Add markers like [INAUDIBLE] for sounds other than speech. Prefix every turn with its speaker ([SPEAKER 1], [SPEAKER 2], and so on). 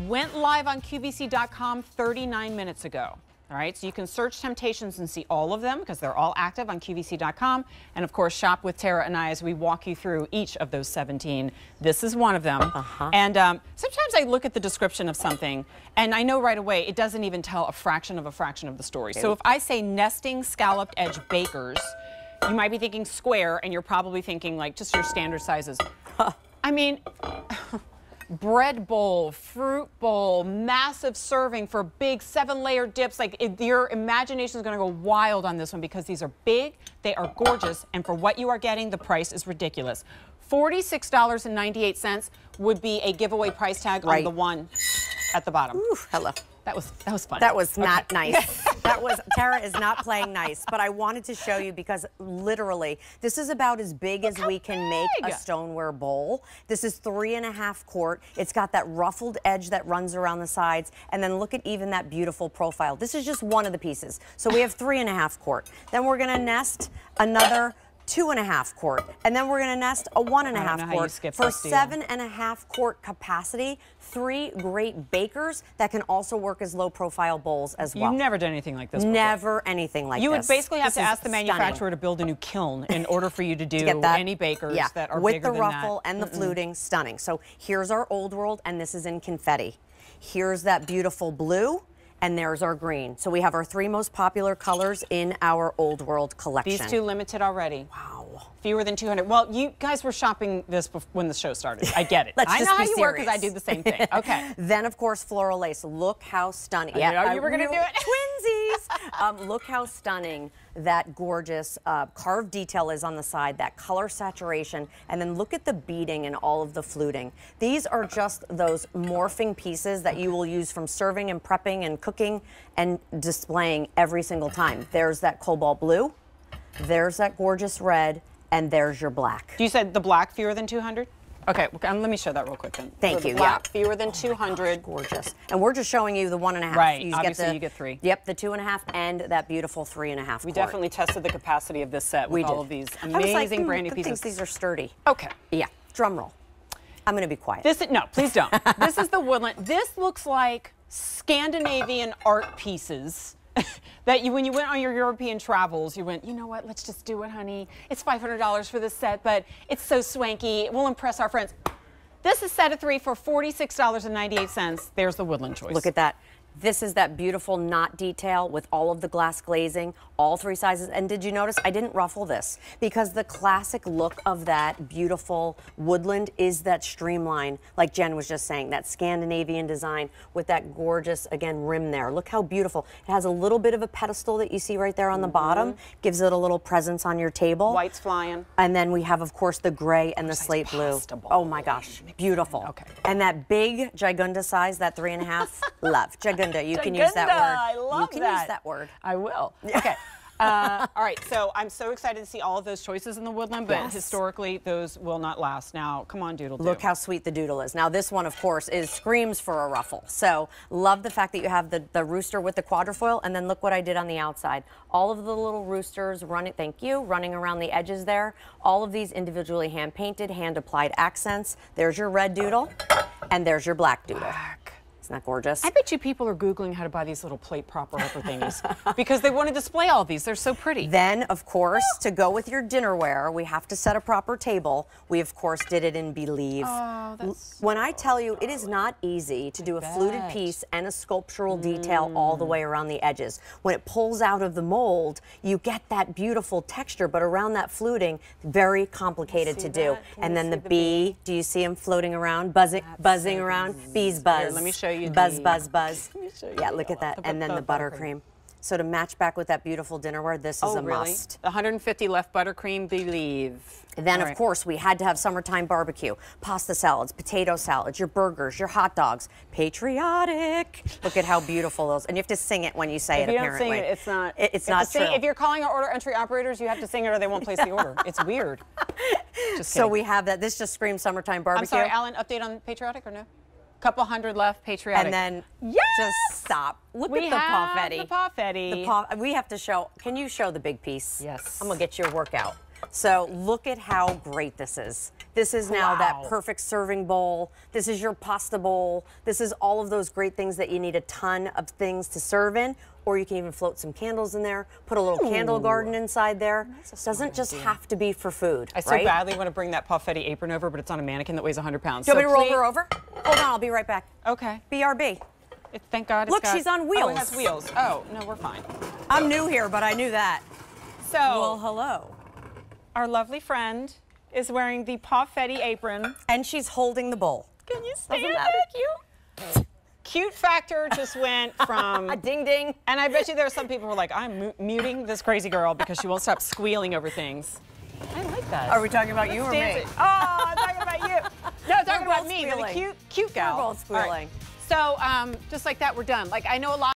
[SPEAKER 1] went live on QVC.com 39 minutes ago. All right, so you can search Temptations and see all of them because they're all active on QVC.com. And of course, shop with Tara and I as we walk you through each of those 17. This is one of them.
[SPEAKER 2] Uh-huh.
[SPEAKER 1] And um, sometimes I look at the description of something and I know right away it doesn't even tell a fraction of a fraction of the story. So if I say nesting scalloped edge bakers, you might be thinking square and you're probably thinking like just your standard sizes. I mean, bread bowl, fruit bowl, massive serving for big seven layer dips. Like it, your imagination is going to go wild on this one because these are big, they are gorgeous, and for what you are getting, the price is ridiculous. $46.98 would be a giveaway price tag
[SPEAKER 2] Right.
[SPEAKER 1] on the one at the bottom.
[SPEAKER 2] Ooh, hello.
[SPEAKER 1] That was that was fun.
[SPEAKER 2] That was not [LAUGHS] nice. That was Tara is not playing nice, but I wanted to show you because literally this is about as big as we can make a stoneware bowl. This is three and a half quart. It's got that ruffled edge that runs around the sides, and then look at even that beautiful profile. This is just one of the pieces. So we have three and a half quart. Then we're gonna nest another two and a half quart, and then we're gonna nest a one and a half
[SPEAKER 1] you
[SPEAKER 2] quart for
[SPEAKER 1] this,
[SPEAKER 2] seven and a half quart capacity. Three great bakers that can also work as low profile bowls as well.
[SPEAKER 1] You've never done anything like this before.
[SPEAKER 2] Never anything like this.
[SPEAKER 1] You would basically have
[SPEAKER 2] This
[SPEAKER 1] to ask the
[SPEAKER 2] stunning.
[SPEAKER 1] manufacturer to build a new kiln in [LAUGHS] order for you to do
[SPEAKER 2] To
[SPEAKER 1] any bakers
[SPEAKER 2] yeah,
[SPEAKER 1] that are
[SPEAKER 2] with
[SPEAKER 1] bigger
[SPEAKER 2] the ruffle and the fluting, stunning. So here's our old world, and this is in confetti. Here's that beautiful blue, and there's our green. So we have our three most popular colors in our old world collection.
[SPEAKER 1] These two limited already.
[SPEAKER 2] Wow.
[SPEAKER 1] Fewer than 200. Well, you guys were shopping this when the show started. I get it. [LAUGHS]
[SPEAKER 2] Let's
[SPEAKER 1] I know how you work because I do the same thing. Okay. [LAUGHS]
[SPEAKER 2] Then, of course, floral lace. Look how stunning.
[SPEAKER 1] Knew you were gonna do it. [LAUGHS]
[SPEAKER 2] Um, look how stunning that gorgeous uh, carved detail is on the side, that color saturation, and then look at the beading and all of the fluting. These are just those morphing pieces that you will use from serving and prepping and cooking and displaying every single time. There's that cobalt blue, there's that gorgeous red, and there's your black.
[SPEAKER 1] You said the black fewer than 200? Okay, well, let me show that real quick then.
[SPEAKER 2] Thank
[SPEAKER 1] So the
[SPEAKER 2] you,
[SPEAKER 1] Black
[SPEAKER 2] yeah.
[SPEAKER 1] fewer than 200.
[SPEAKER 2] gorgeous. And we're just showing you the one and a half.
[SPEAKER 1] Right,
[SPEAKER 2] You
[SPEAKER 1] obviously
[SPEAKER 2] the,
[SPEAKER 1] you get three.
[SPEAKER 2] Yep, the two and a half and that beautiful three and a half.
[SPEAKER 1] We
[SPEAKER 2] quart.
[SPEAKER 1] definitely tested the capacity of this set with
[SPEAKER 2] we
[SPEAKER 1] all of these
[SPEAKER 2] was like,
[SPEAKER 1] amazing
[SPEAKER 2] hmm,
[SPEAKER 1] brand new pieces.
[SPEAKER 2] these are sturdy.
[SPEAKER 1] Okay.
[SPEAKER 2] Yeah, drum roll. I'm going to be quiet.
[SPEAKER 1] This is, no, please don't. [LAUGHS] this is the woodland. This looks like Scandinavian art pieces [LAUGHS] that you, when you went on your European travels, you went, you know what, let's just do it, honey. It's $500 for this set, but it's so swanky. It will impress our friends. This is set of three for $46.98. There's the woodland choice.
[SPEAKER 2] Look at that. This is that beautiful knot detail with all of the glass glazing, all three sizes. And did you notice I didn't ruffle this because the classic look of that beautiful woodland is that streamline, like Jen was just saying, that Scandinavian design with that gorgeous, again, rim there. Look how beautiful. It has a little bit of a pedestal that you see right there on the bottom, gives it a little presence on your table.
[SPEAKER 1] White's flying.
[SPEAKER 2] And then we have, of course, the gray and the slate blue. Oh my gosh, beautiful.
[SPEAKER 1] Okay.
[SPEAKER 2] And that big Gigunda size, that three and a half, [LAUGHS] love. Gigunda, you can use that word.
[SPEAKER 1] I love
[SPEAKER 2] you can
[SPEAKER 1] that.
[SPEAKER 2] use that word.
[SPEAKER 1] I will. Okay. [LAUGHS] Uh, all right, so I'm so excited to see all of those choices in the woodland, but
[SPEAKER 2] Yes.
[SPEAKER 1] historically those will not last. Now, come on, Doodle.
[SPEAKER 2] Look how sweet the doodle is. Now this one, of course, is screams for a ruffle. So love the fact that you have the, the rooster with the quadrifoil, and then look what I did on the outside. All of the little roosters running, thank you, running around the edges there. All of these individually hand painted, hand applied accents. There's your red doodle, and there's your black doodle. Isn't that gorgeous?
[SPEAKER 1] I bet you people are Googling how to buy these little plate proper upper thingies [LAUGHS] because they want to display all these. They're so pretty.
[SPEAKER 2] Then, of course, to go with your dinnerware, we have to set a proper table. We, of course, did it in Believe.
[SPEAKER 1] Oh, that's
[SPEAKER 2] when I tell you, it is not easy to do a fluted piece and a sculptural detail all the mm. way around the edges. When it pulls out of the mold, you get that beautiful texture, but around that fluting, very complicated to do. And then the
[SPEAKER 1] the
[SPEAKER 2] bee, do you see him floating around, buzzing, buzzing around? Bees buzz.
[SPEAKER 1] Here, let me show you
[SPEAKER 2] Buzz,
[SPEAKER 1] the-
[SPEAKER 2] buzz, buzz.
[SPEAKER 1] Let me show you
[SPEAKER 2] Yeah, look at that.
[SPEAKER 1] The
[SPEAKER 2] And then the
[SPEAKER 1] buttercream.
[SPEAKER 2] buttercream. So to match back with that beautiful dinnerware, this is
[SPEAKER 1] oh,
[SPEAKER 2] a
[SPEAKER 1] really?
[SPEAKER 2] must.
[SPEAKER 1] 150 left buttercream, Believe.
[SPEAKER 2] Then,
[SPEAKER 1] All
[SPEAKER 2] of
[SPEAKER 1] right.
[SPEAKER 2] course, we had to have summertime barbecue, pasta salads, potato salads, your burgers, your hot dogs. Patriotic. Look at how beautiful those. And you have to sing it when you say
[SPEAKER 1] If
[SPEAKER 2] it,
[SPEAKER 1] you don't
[SPEAKER 2] apparently.
[SPEAKER 1] sing it, it's not.
[SPEAKER 2] It- it's not
[SPEAKER 1] to sing-
[SPEAKER 2] true.
[SPEAKER 1] If you're calling our order entry operators, you have to sing it or they won't place the order. It's weird. [LAUGHS] Just
[SPEAKER 2] so we have that. This just screams summertime barbecue.
[SPEAKER 1] I'm sorry, Alan. Update on patriotic or no? Couple hundred left. Patriotic.
[SPEAKER 2] And then
[SPEAKER 1] yes!
[SPEAKER 2] just stop. Look
[SPEAKER 1] we
[SPEAKER 2] at the
[SPEAKER 1] have
[SPEAKER 2] confetti.
[SPEAKER 1] The confetti.
[SPEAKER 2] The we have to show. Can you show the big piece?
[SPEAKER 1] Yes.
[SPEAKER 2] I'm gonna get your workout. So look at how great this is. This is now that perfect serving bowl. This is your pasta bowl. This is all of those great things that you need a ton of things to serve in. Or you can even float some candles in there, put a little candle garden inside there. Doesn't just have to be for food,
[SPEAKER 1] I so
[SPEAKER 2] right?
[SPEAKER 1] badly want to bring that Pawfetti apron over, but it's on a mannequin that weighs 100 pounds.
[SPEAKER 2] Do you want me to roll her over? Hold on, I'll be right back.
[SPEAKER 1] Okay.
[SPEAKER 2] BRB.
[SPEAKER 1] It- thank God. it's
[SPEAKER 2] Look,
[SPEAKER 1] got-
[SPEAKER 2] she's on
[SPEAKER 1] Oh,
[SPEAKER 2] wheels.
[SPEAKER 1] it has wheels. Oh, no, we're fine.
[SPEAKER 2] I'm new here, but I knew that.
[SPEAKER 1] So,
[SPEAKER 2] Well, hello.
[SPEAKER 1] Our lovely friend is wearing the Pawfetti apron.
[SPEAKER 2] And she's holding the bowl.
[SPEAKER 1] Can you stand
[SPEAKER 2] Doesn't
[SPEAKER 1] that cute? Cute factor just went [LAUGHS] from.
[SPEAKER 2] A ding ding.
[SPEAKER 1] and I bet you there are some people who are like, I'm mu- muting this crazy girl because she won't stop squealing over things. I like that.
[SPEAKER 2] Are we talking about you or me?
[SPEAKER 1] It. Oh, I'm talking about you. [LAUGHS] No, I'm talking about me, the
[SPEAKER 2] squealing.
[SPEAKER 1] cute, cute gal.
[SPEAKER 2] both
[SPEAKER 1] All right.
[SPEAKER 2] squealing.
[SPEAKER 1] So, um, just like that, we're done. Like I know a lot.